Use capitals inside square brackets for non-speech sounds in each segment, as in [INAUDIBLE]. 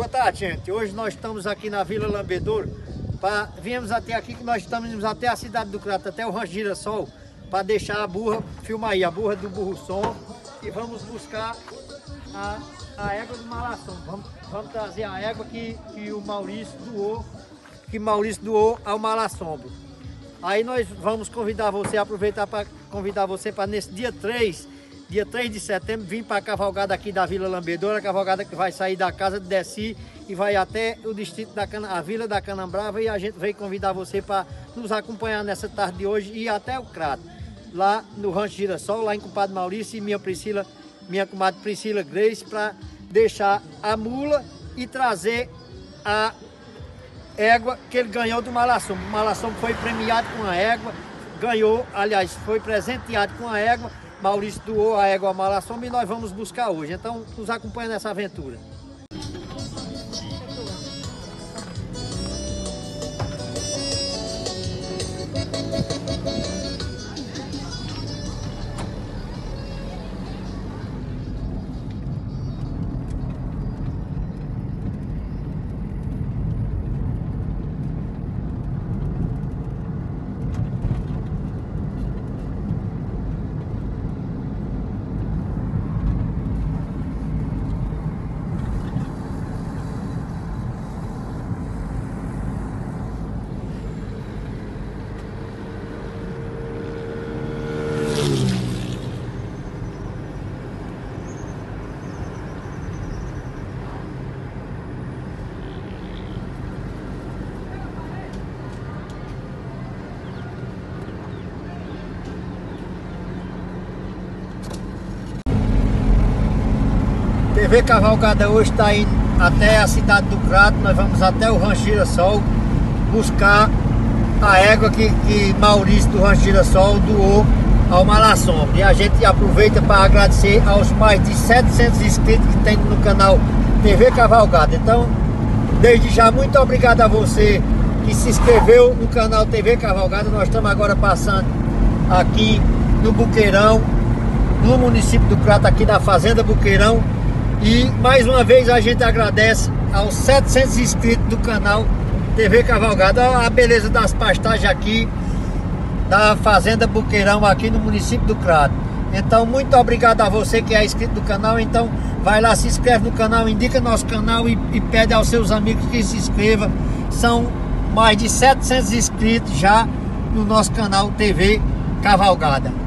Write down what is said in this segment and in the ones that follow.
Boa tarde, gente. Hoje nós estamos aqui na Vila Lambedouro. Pra, viemos até aqui que nós estamos até a cidade do Crato, até o Rancho Girassol, para deixar a burra, filmar aí, a burra do burro som. E vamos buscar a, a égua do Malação. Vamos, vamos trazer a égua que, que o Maurício doou, que Maurício doou ao Malassombro. Aí nós vamos convidar você, aproveitar para convidar você para nesse dia 3 dia 3 de setembro, vim para a cavalgada aqui da Vila Lambedoura, a cavalgada que vai sair da casa de Desi e vai até o distrito da Cana, a Vila da Canambrava e a gente veio convidar você para nos acompanhar nessa tarde de hoje e até o Crato, lá no Rancho Girassol, lá em Compadre Maurício e minha Priscila, minha comadre Priscila Grace, para deixar a mula e trazer a égua que ele ganhou do Malassum. O Malassum foi premiado com a égua, ganhou, aliás, foi presenteado com a égua Maurício doou a égua Malassoma e nós vamos buscar hoje. Então, nos acompanha nessa aventura. TV Cavalgada hoje está indo até a cidade do Crato, nós vamos até o Rancho Girassol buscar a égua que, que Maurício do Rancho Girassol doou ao Malassombra. E a gente aproveita para agradecer aos mais de 700 inscritos que tem no canal TV Cavalgada. Então, desde já, muito obrigado a você que se inscreveu no canal TV Cavalgada. Nós estamos agora passando aqui no Buqueirão, no município do Crato, aqui na Fazenda Buqueirão. E mais uma vez a gente agradece aos 700 inscritos do canal TV Cavalgada. A beleza das pastagens aqui da Fazenda Buqueirão aqui no município do Crato. Então muito obrigado a você que é inscrito do canal. Então vai lá, se inscreve no canal, indica nosso canal e, e pede aos seus amigos que se inscrevam. São mais de 700 inscritos já no nosso canal TV Cavalgada.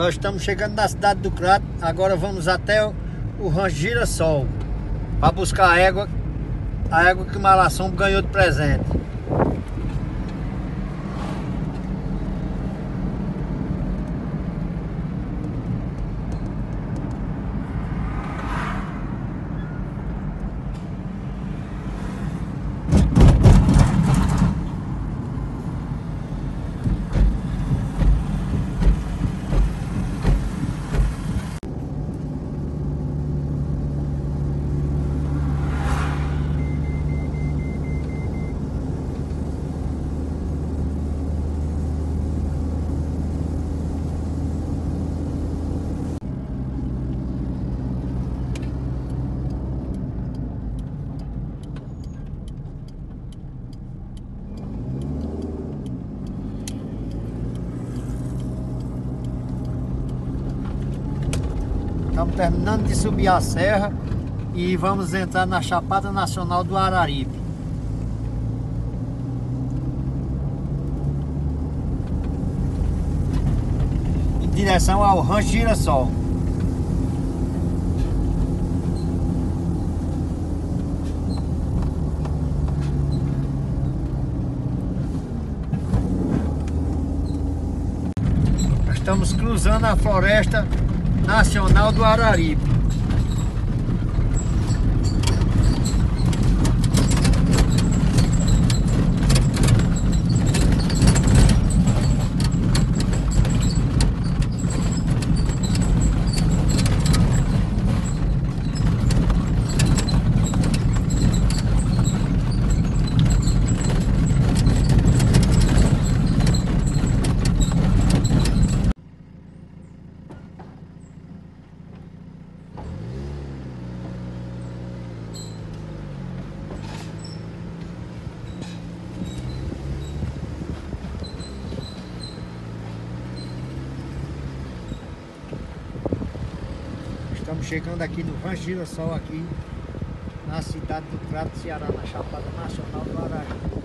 Nós estamos chegando na cidade do Crato, agora vamos até o, o Rancho Girassol para buscar a égua, a égua que o Malação ganhou de presente. Estamos terminando de subir a serra e vamos entrar na Chapada Nacional do Araripe. Em direção ao Rancho Girassol. Estamos cruzando a floresta nacional do Araripe. Estamos chegando aqui no Rancho Girassol aqui na cidade do Crato, Ceará, na Chapada Nacional do Arari.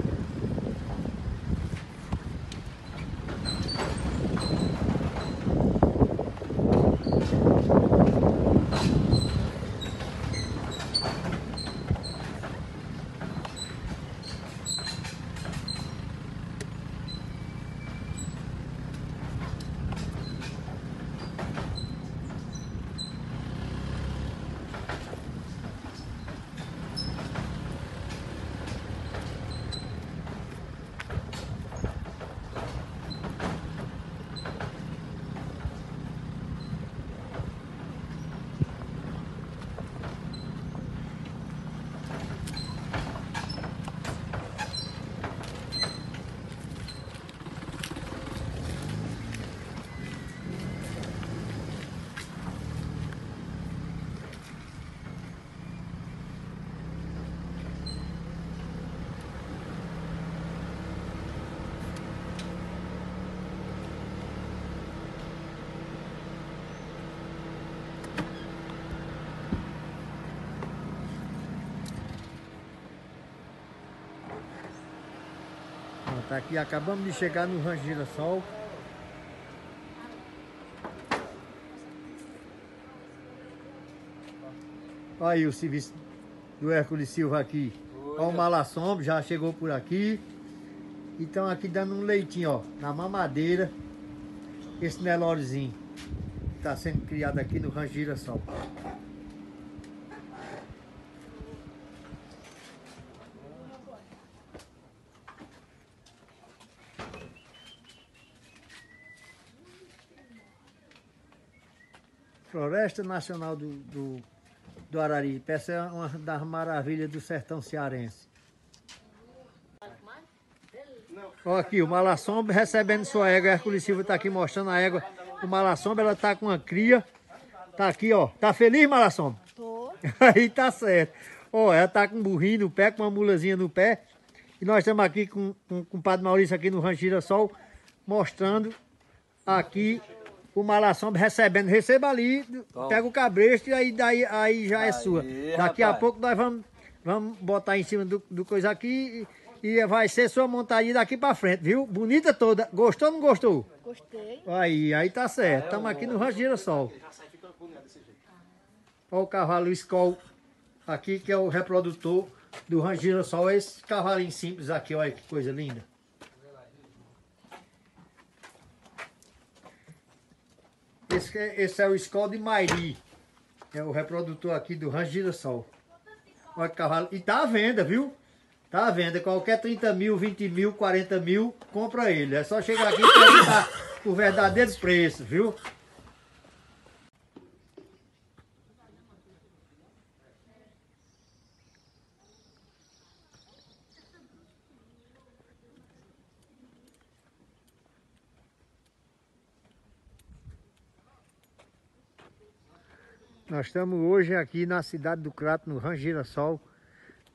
Tá aqui, acabamos de chegar no Rancho Girassol. Olha aí o serviço do Hércules Silva aqui. Olha o Malassombo, já chegou por aqui. Então aqui dando um leitinho, ó, na mamadeira. Esse Nelorzinho. Está sendo criado aqui no Rancho Girassol. Floresta Nacional do, do, do Araripe. Essa é uma das maravilhas do sertão cearense. Olha aqui, o Malassomba recebendo sua égua. Hércules Silva está aqui mostrando a égua. O Malassomba, ela está com uma cria. Tá aqui, ó. Tá feliz, Malassomba? Tô. [LAUGHS] Aí tá certo. Ó, ela tá com um burrinho no pé, com uma mulazinha no pé. E nós estamos aqui com, com, com o Padre Maurício aqui no Rancho Girassol, mostrando aqui o malassomba recebendo, receba ali, Toma. pega o cabresto e aí, daí, aí já é sua. Daqui rapaz. a pouco nós vamos, vamos botar em cima do, do coisa aqui e, e vai ser sua montadinha daqui pra frente, viu? Bonita toda. Gostou ou não gostou? Gostei. Aí, aí tá certo. Estamos aqui no Rancho Girassol. Olha o cavalo Skoll aqui, que é o reprodutor do Rancho Girassol. Esse cavalinho simples aqui, olha que coisa linda. Esse, é, esse é o Skol de Mairi. É o reprodutor aqui do Rancho Girassol. Olha que cavalo. E tá à venda, viu? Tá à venda. Qualquer 30 mil, 20 mil, 40 mil, compra ele. É só chegar aqui e perguntar o verdadeiro preço, viu? Nós estamos hoje aqui na cidade do Crato, no Rangirassol,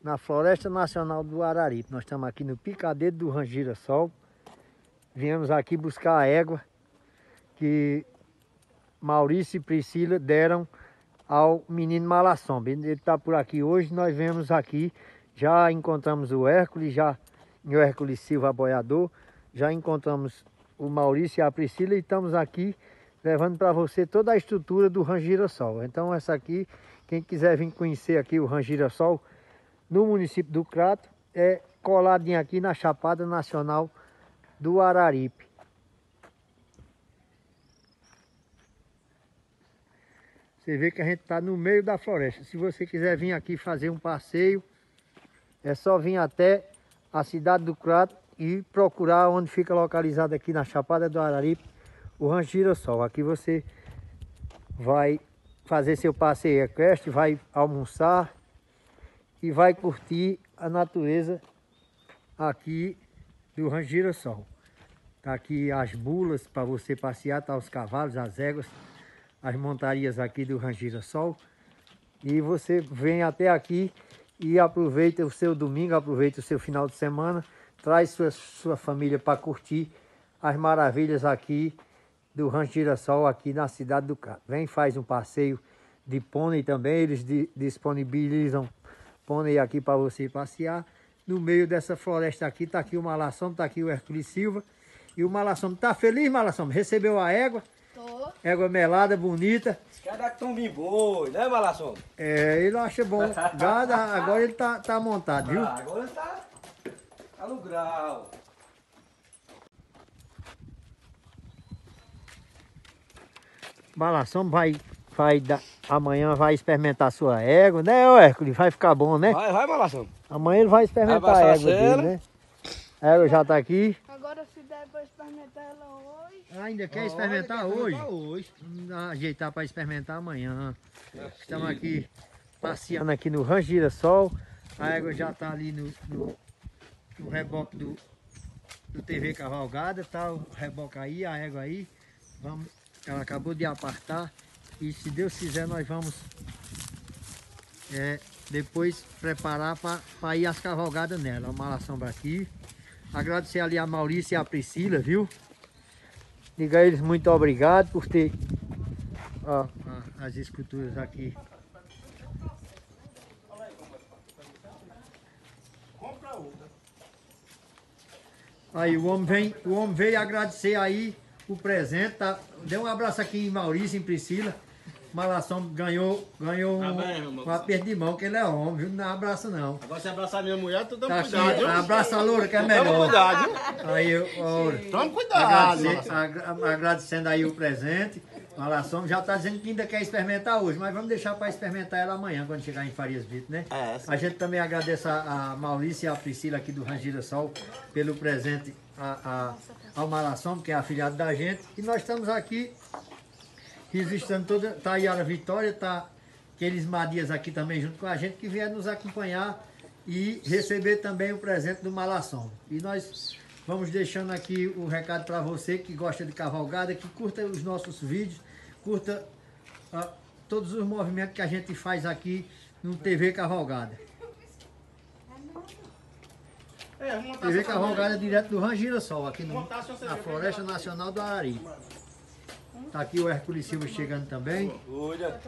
na Floresta Nacional do Araripe. Nós estamos aqui no picadeiro do Rangirassol. Viemos aqui buscar a égua que Maurício e Priscila deram ao menino Malassomba. Ele está por aqui hoje, nós vemos aqui, já encontramos o Hércules, já o Hércules Silva Boiador, já encontramos o Maurício e a Priscila e estamos aqui levando para você toda a estrutura do Rangirassol. Então essa aqui, quem quiser vir conhecer aqui o Rangirassol no município do Crato, é coladinho aqui na Chapada Nacional do Araripe. Você vê que a gente está no meio da floresta. Se você quiser vir aqui fazer um passeio, é só vir até a cidade do Crato e procurar onde fica localizado aqui na Chapada do Araripe, o Rancho Girassol. Aqui você vai fazer seu passeio equestre, vai almoçar e vai curtir a natureza aqui do Rancho Girassol. Tá aqui as bulas para você passear, tá os cavalos, as éguas as montarias aqui do Rangira Sol. E você vem até aqui e aproveita o seu domingo, aproveita o seu final de semana, traz sua, sua família para curtir as maravilhas aqui do Rancho Girassol, aqui na cidade do Crato. Vem, faz um passeio de pônei também, eles disponibilizam pônei aqui para você passear. No meio dessa floresta aqui, está aqui o Malassombo, está aqui o Hercules Silva. E o Malassombo está feliz, Malassombo? Recebeu a égua? Tô. Égua melada, bonita. Esse cara dá tão bem boi, né, Malação? É, ele acha bom. Gado, agora ele tá, tá montado, viu? Ah, agora ele tá, tá no grau. Balação vai, vai da, amanhã vai experimentar sua égua, né, Hércules? Vai ficar bom, né? Vai, vai, Balação. Amanhã ele vai experimentar vai a égua dele, né? A égua já tá aqui. Agora se der pra experimentar ela hoje. ainda quer experimentar quer hoje? hoje. Ajeitar para experimentar amanhã. É Estamos aqui passeando aqui no Rancho Girassol. A égua já está ali no, no, no reboque do, do TV Cavalgada, tá o reboque aí, a égua aí. Vamos, ela acabou de apartar e se Deus quiser nós vamos é, depois preparar para ir as cavalgadas nela. Uma malação aqui. Agradecer ali a Maurícia e a Priscila, viu? Diga a eles muito obrigado por ter ó, as esculturas aqui. Aí o homem vem, o homem veio agradecer aí o presente, tá? Dê um abraço aqui em Maurício, em Priscila. Malação ganhou, ganhou tá bem, um, um aperto de mão, que ele é homem, viu? Não abraça não. Agora se abraçar minha mulher, tu toma tá cuidado. Aqui, abraça a Loura, que é melhor. Toma cuidado. Aí, Loura. Toma cuidado. agradecendo aí o presente. Malação já está dizendo que ainda quer experimentar hoje, mas vamos deixar para experimentar ela amanhã, quando chegar em Farias Brito, né? É, a gente também agradece a, a Maurícia e a Priscila aqui do Rangira Sol pelo presente a, a, ao Malação, que é afiliado da gente. E nós estamos aqui registrando toda. Tá aí a Vitória, tá aqueles Madias aqui também junto com a gente que vieram nos acompanhar e receber também o presente do Malação. E nós vamos deixando aqui o recado para você que gosta de cavalgada, que curta os nossos vídeos, curta uh, todos os movimentos que a gente faz aqui no TV Cavalgada. É, TV Cavalgada direto do Rangira Sol, aqui no, na Floresta Nacional do Arari. Tá aqui o Hércules Silva chegando também. Olha.